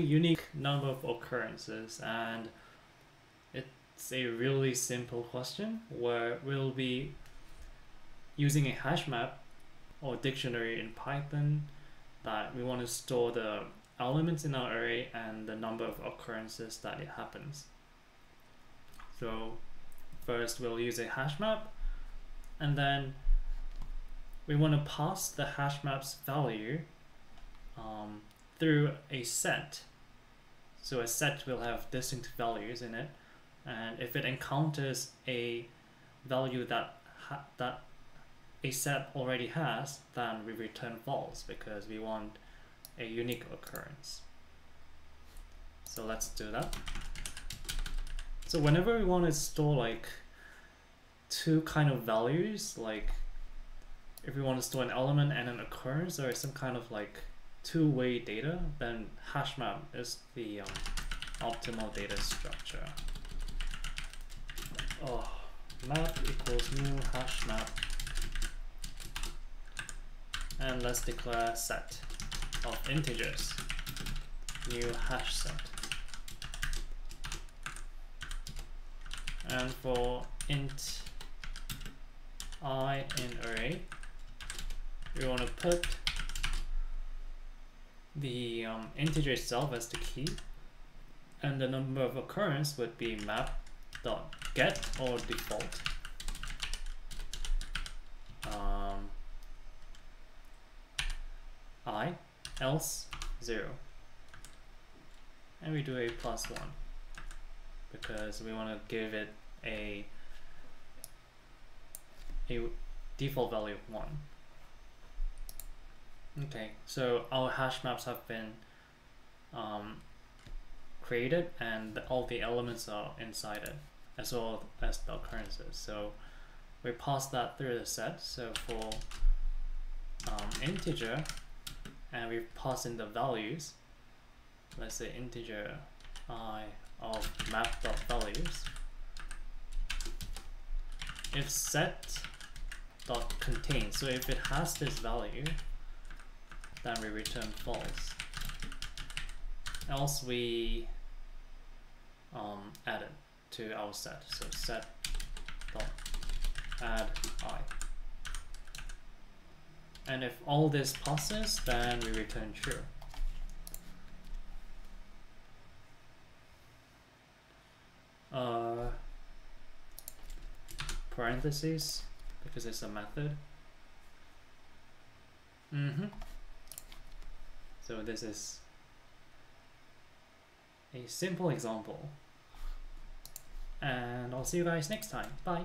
unique number of occurrences and it's a really simple question where we'll be using a hash map or dictionary in Python that we want to store the elements in our array and the number of occurrences that it happens. So first we'll use a hash map and then we want to pass the hash map's value um, through a set. So a set will have distinct values in it and if it encounters a value that that a set already has, then we return false because we want a unique occurrence. So let's do that. So whenever we want to store like two kind of values, like if we want to store an element and an occurrence or some kind of like two-way data, then hash map is the um, optimal data structure. Oh, map equals new hash map and let's declare set of integers. New hash set. And for int i in array we want to put the um, integer itself as the key and the number of occurrence would be map dot get or default. I else 0 and we do a plus 1 because we want to give it a a default value of 1 okay so our hash maps have been um, created and all the elements are inside it as well as the occurrences. So we pass that through the set so for um, integer and we pass in the values. Let's say integer i of map dot values. If set dot contain so if it has this value then we return false else we um, add it to our set so set dot add i and if all this passes, then we return true. Uh, parentheses, because it's a method. Mm -hmm. So this is a simple example. And I'll see you guys next time. Bye.